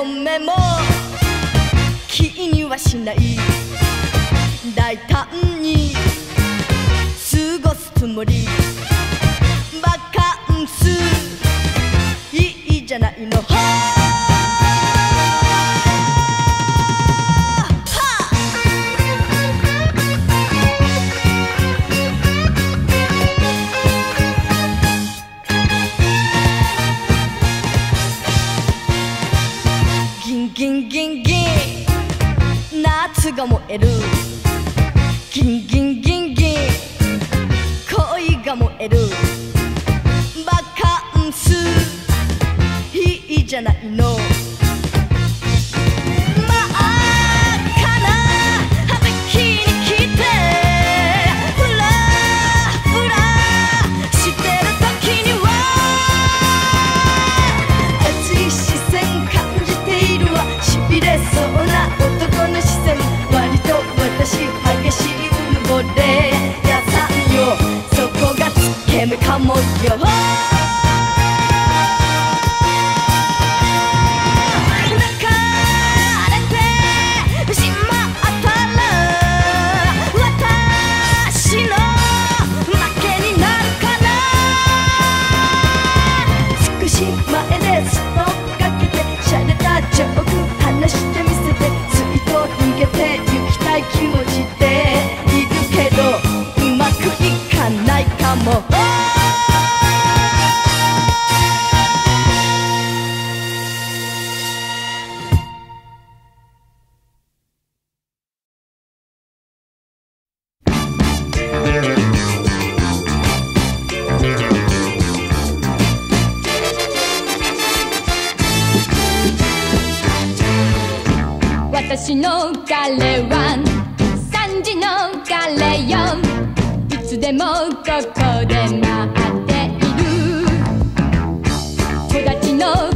の目も気にはしない。大胆に過ごすつもり。える」「ぎンンもここで待っている」「育ちの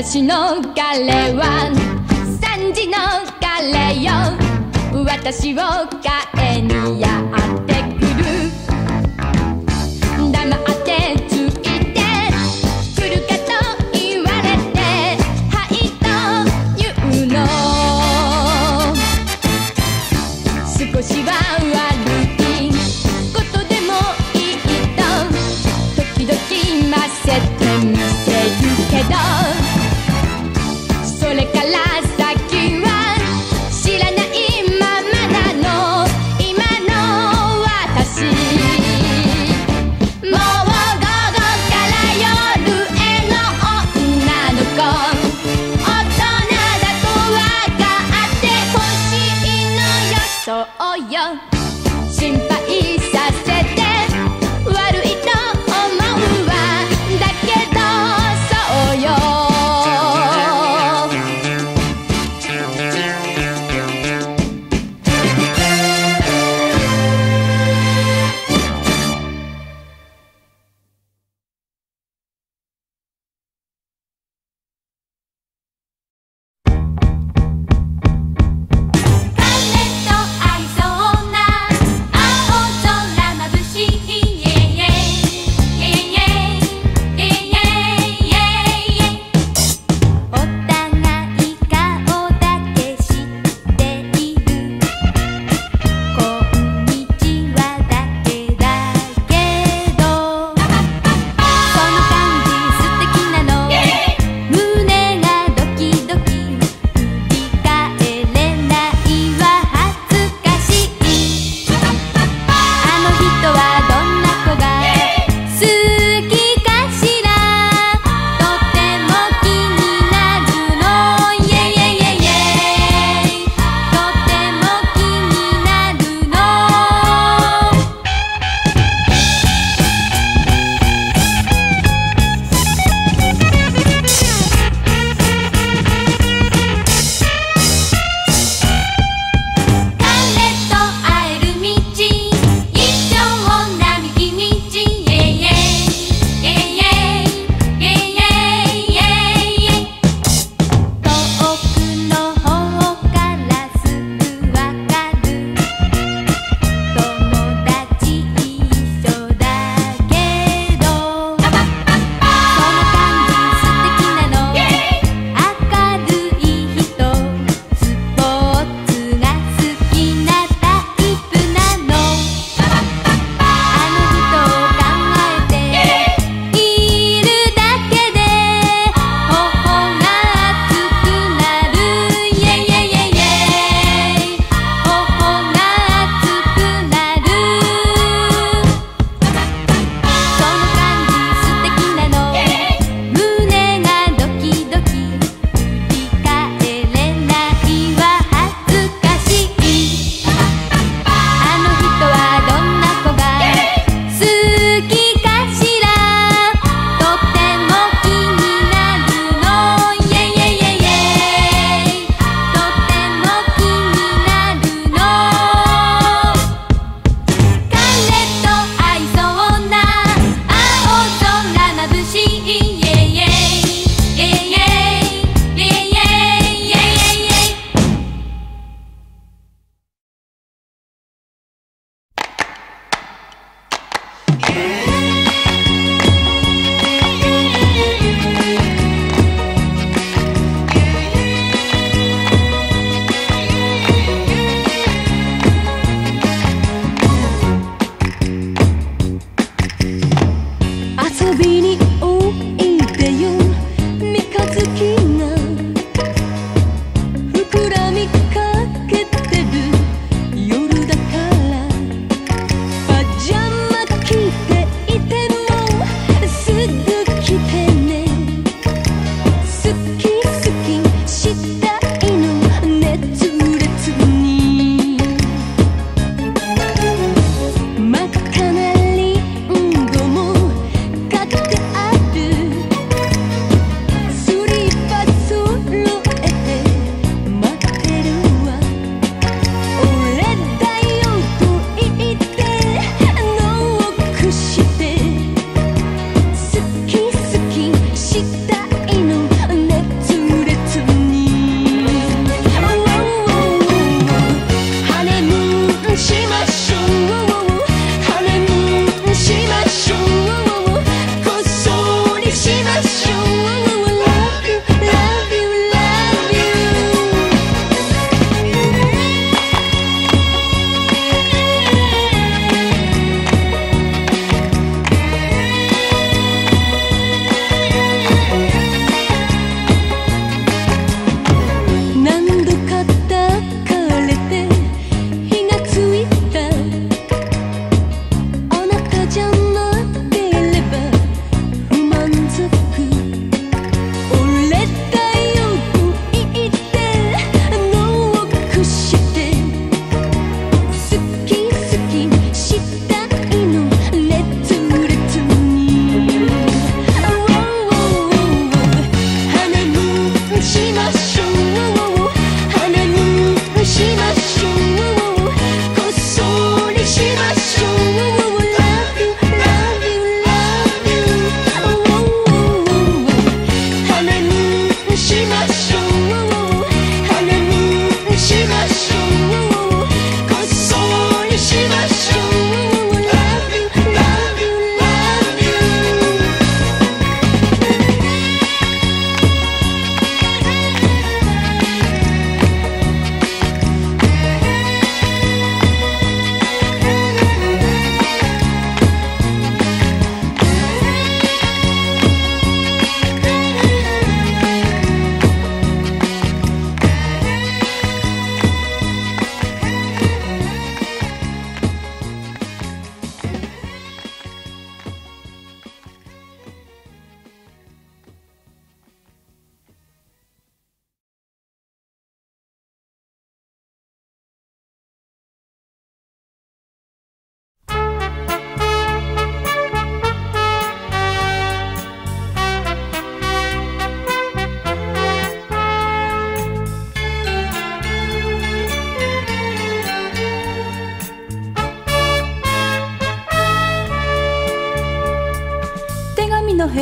私のカレは3時のガレよ。私をガえにや。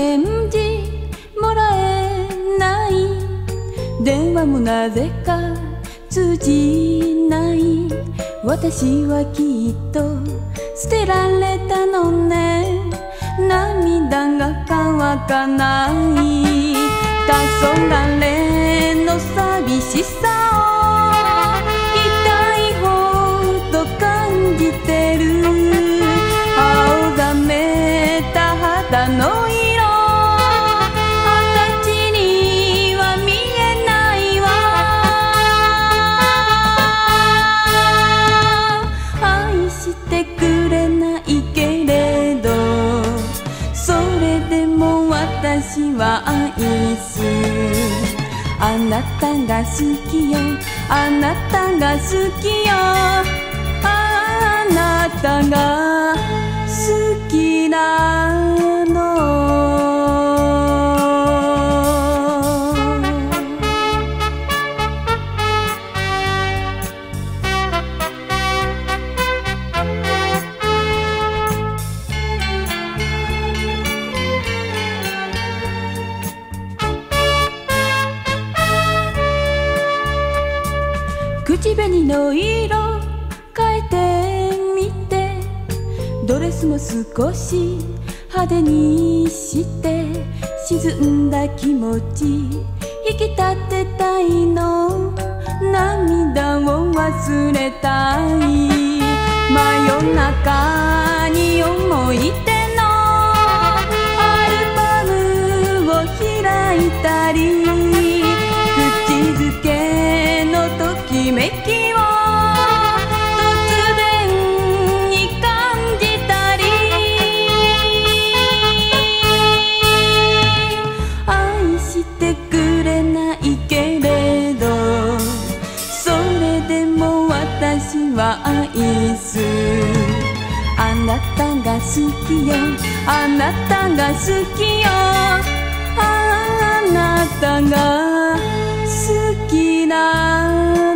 返事もらえない。電話もなぜか通じない。私はきっと捨てられたのね。涙が乾かない。黄昏の寂しさバイスあなたが好きよ。あなたが好きよ。あなたが好きなの。の色変えてみて。ドレスも少し派手にして。沈んだ気持ち引き立てたいの。涙を忘れたい。真夜中に思い出の。アルバムを開いたり。なたが好きよ。あなたが好きよ。あなたが好きなの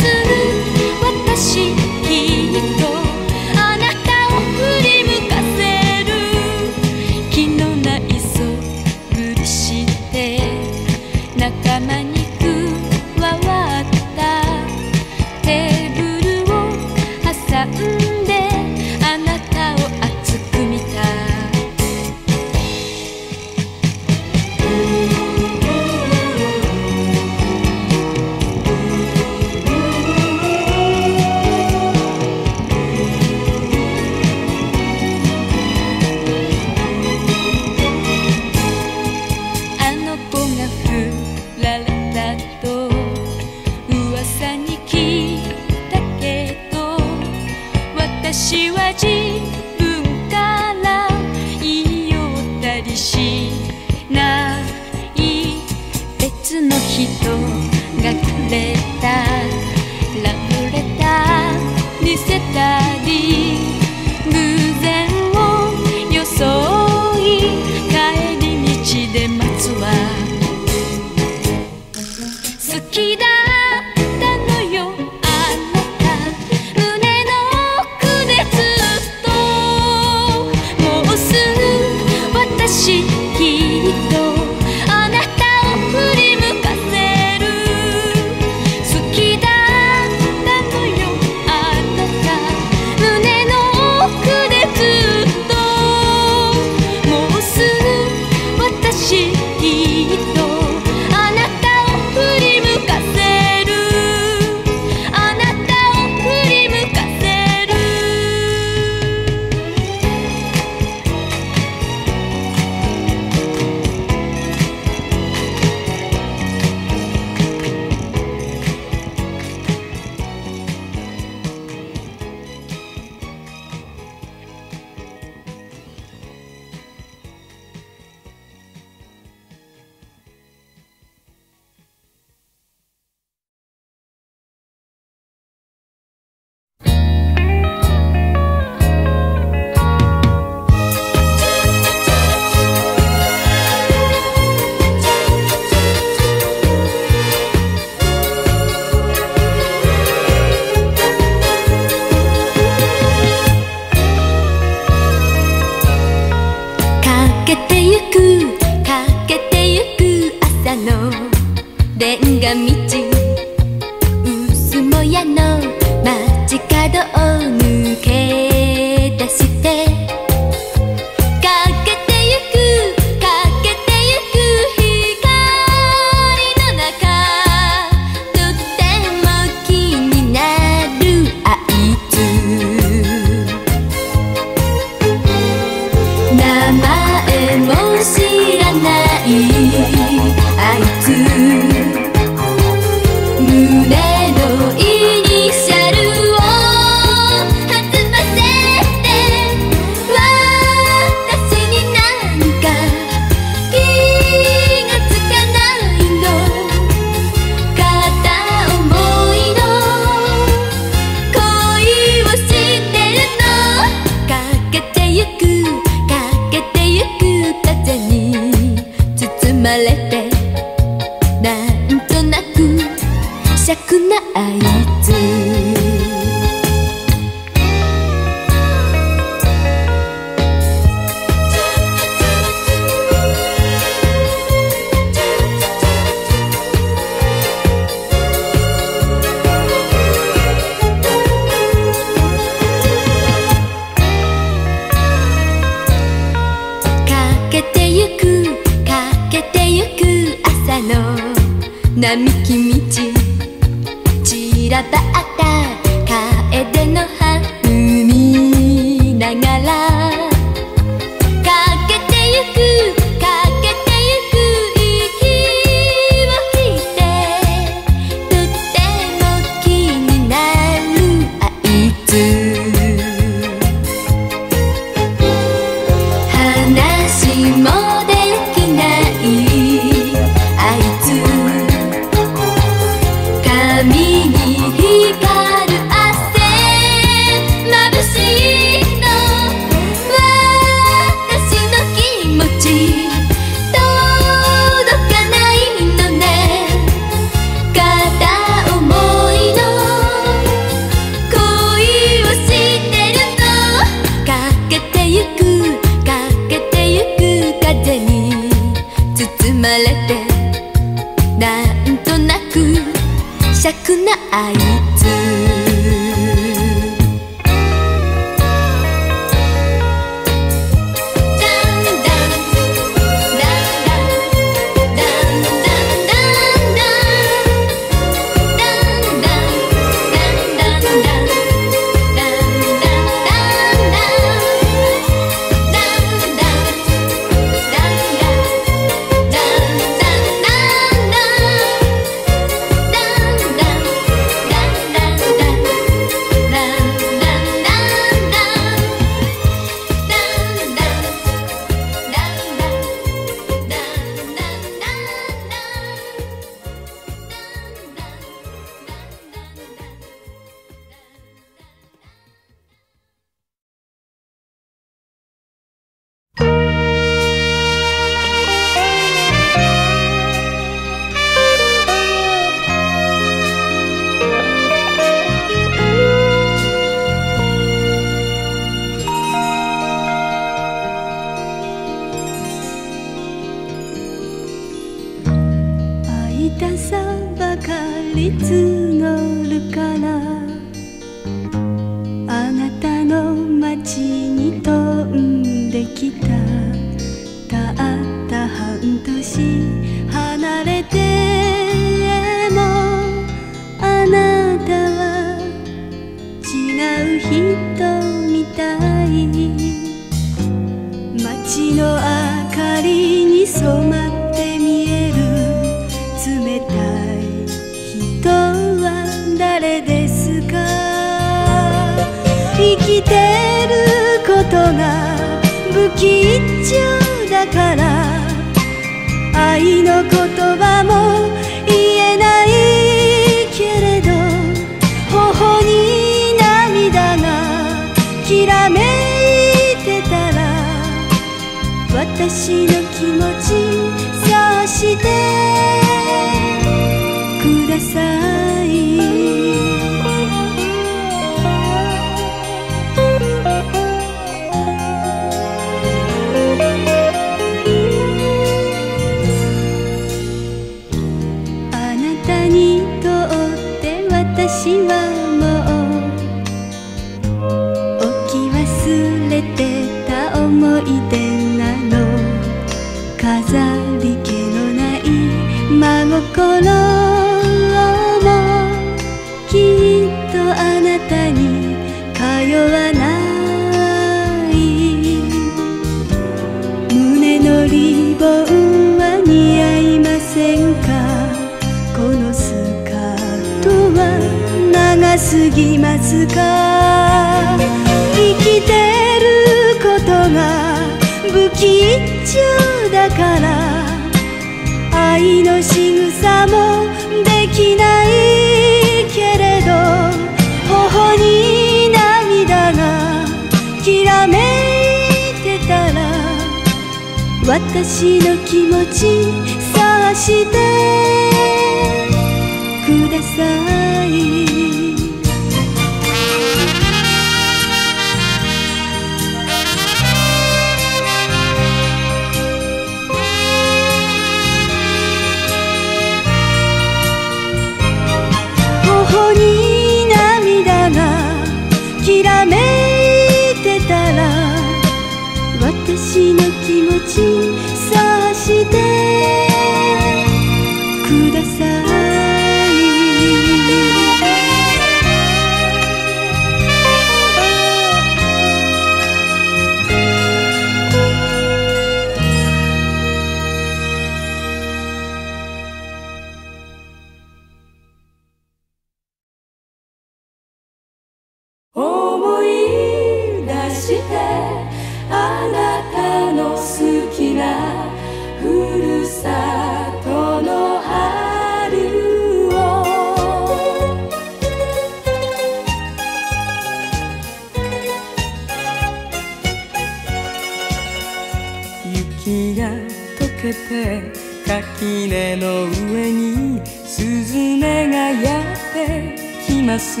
けて垣根の上にスズメがやってきます。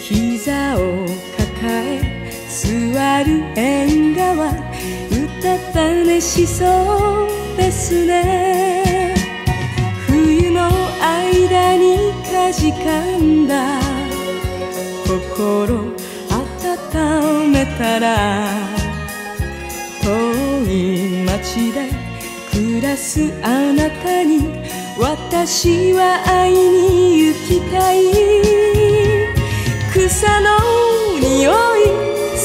膝を抱え座る縁側うたた寝しそうですね。冬の間にかじかんだ。心温めたら遠い町で暮らすあなたに私は会いに行きたい。草の匂い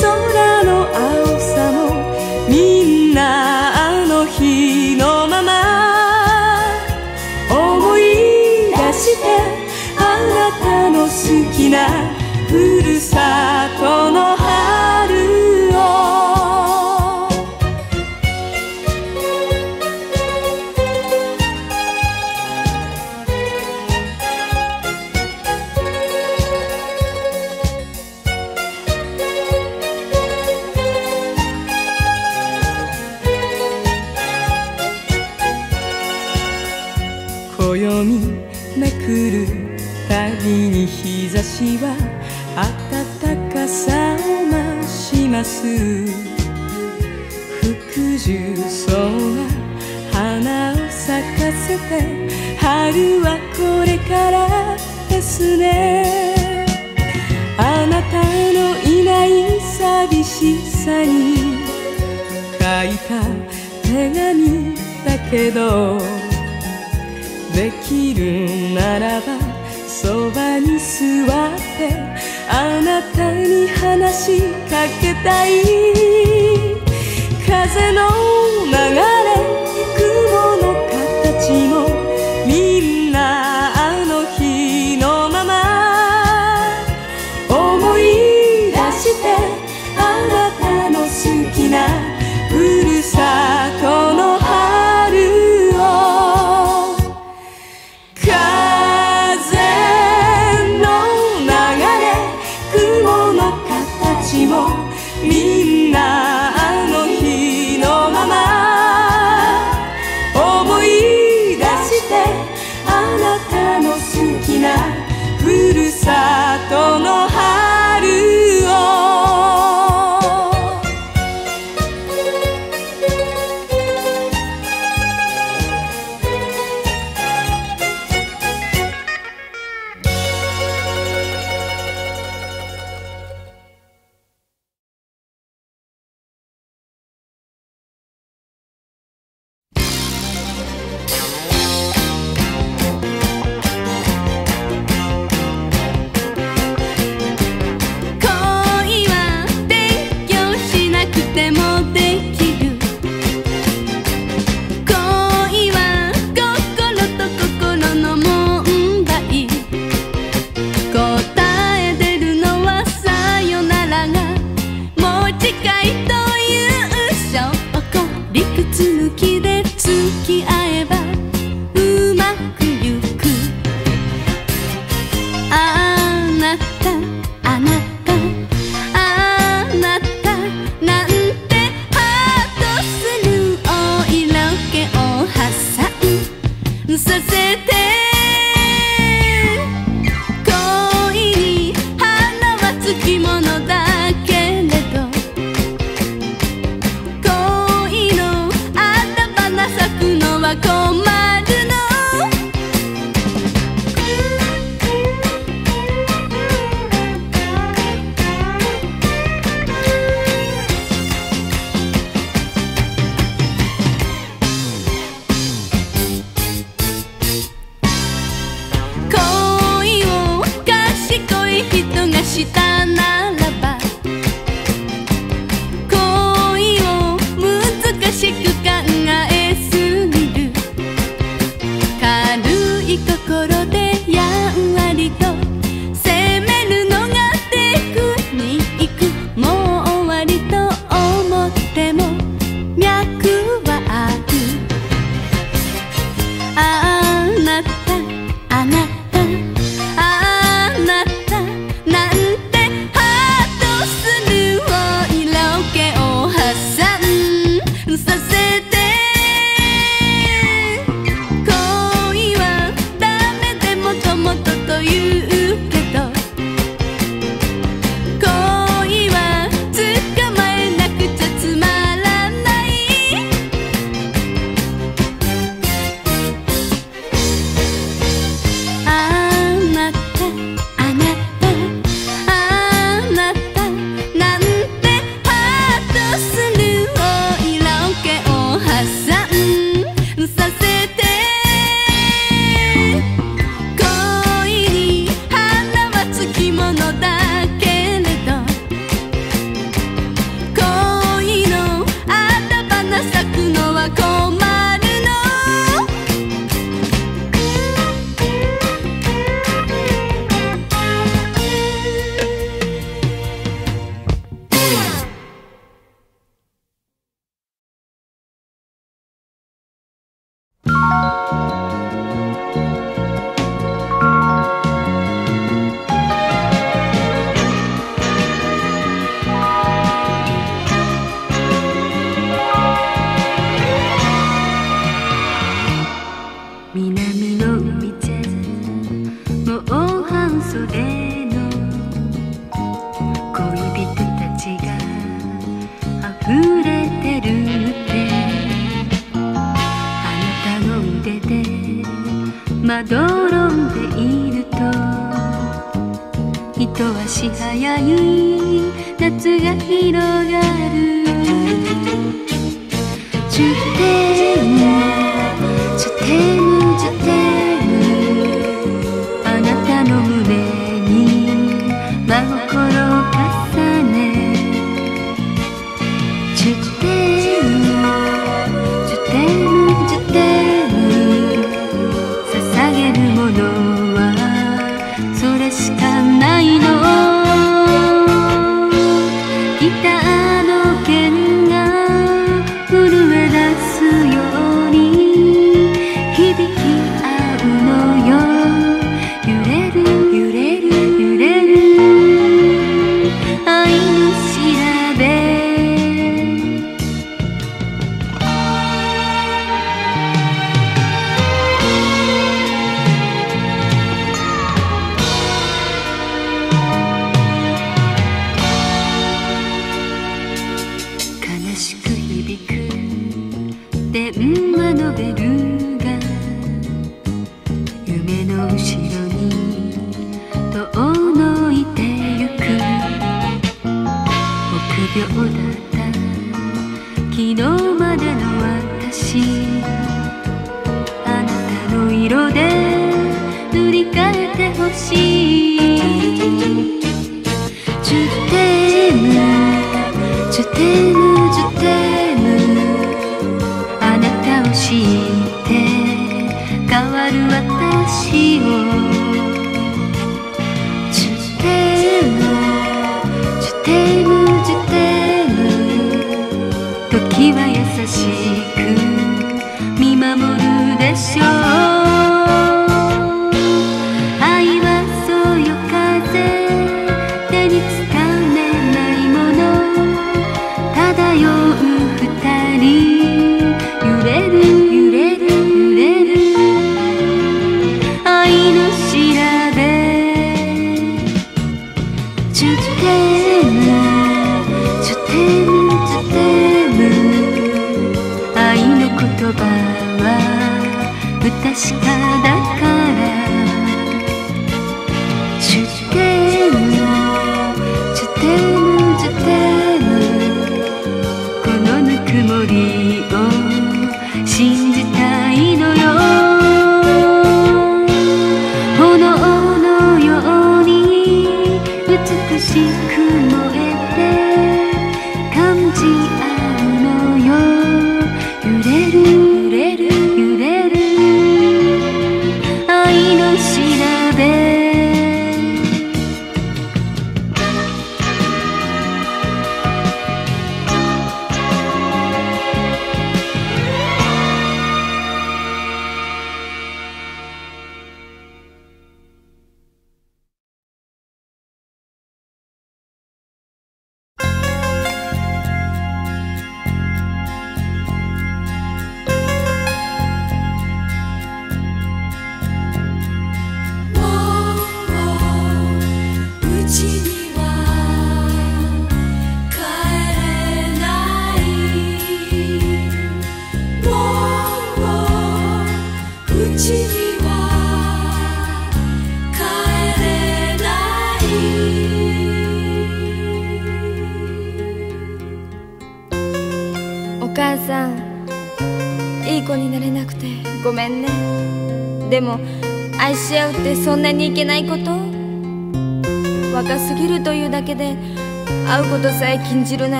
空の青さもみんなあの日のまま。思い出してあなたの好きなふるさと。す服従そうな花を咲かせて春はこれからですね。あなたのいない寂しさに書いた手紙だけどできるならばそばに座ってあなたに話しかけたい。風の流れ雲の形もみんなどろんでいると一足早い夏が広がる。10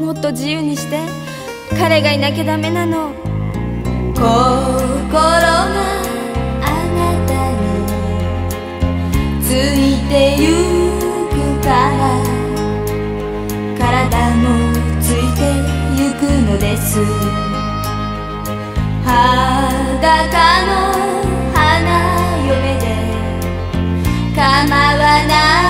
もっと自由にして彼がいなきゃダメなの。心があなたについてゆくから。体もついてゆくのです。裸の花嫁で構わない。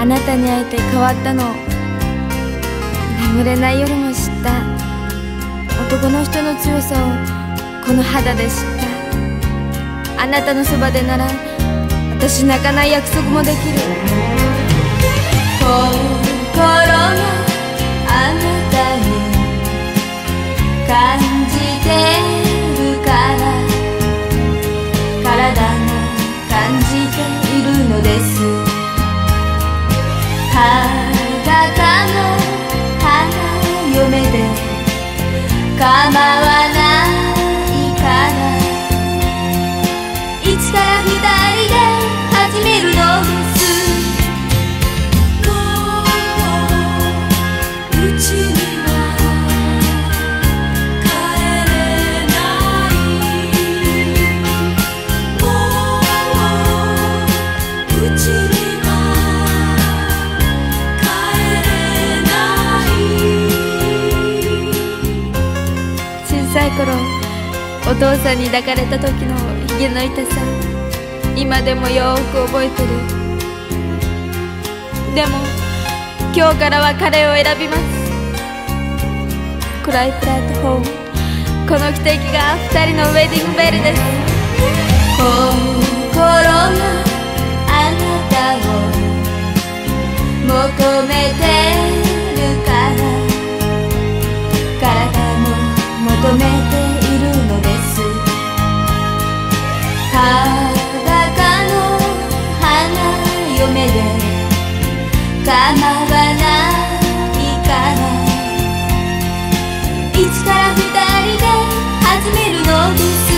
あなたに会えて変わったの。眠れない夜も知った。男の人の強さをこの肌で知った。あなたのそばでなら私泣かない約束もできる。心があなたに感じてるから。体構わ父さんに抱かれた時のひげの痛さ今でもよーく覚えてる。でも今日からは彼を選びます。クライプラットホーム。この汽笛が二人のウェディングベルです。心があなたを求めてるから。体も求めていから。いつから二人で始めるの？です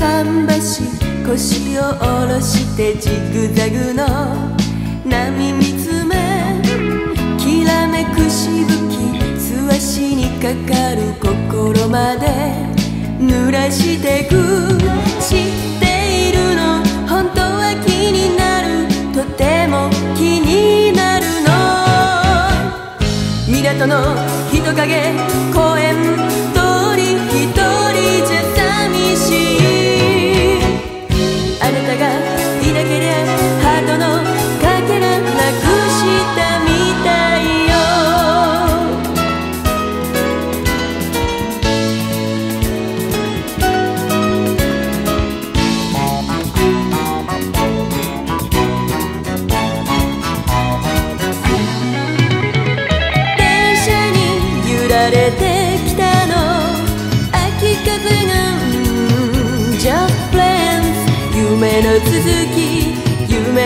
桟橋腰を下ろしてジグザグの。波見つめきらめくしぶき素足にかかる心まで。濡らしてく知っているの。本当は気になるとても気になるの。港の人影公園。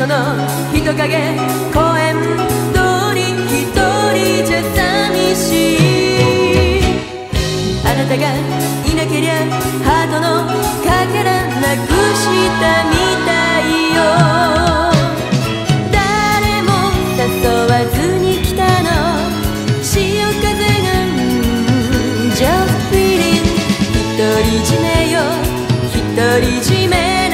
人の人影公園通り一人じゃ寂しい。あなたがいなけりゃハートのかけらなくしたみたいよ誰も誘わずに来たの。潮風が Just feeling 独り。占めよ独り占め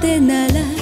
今ま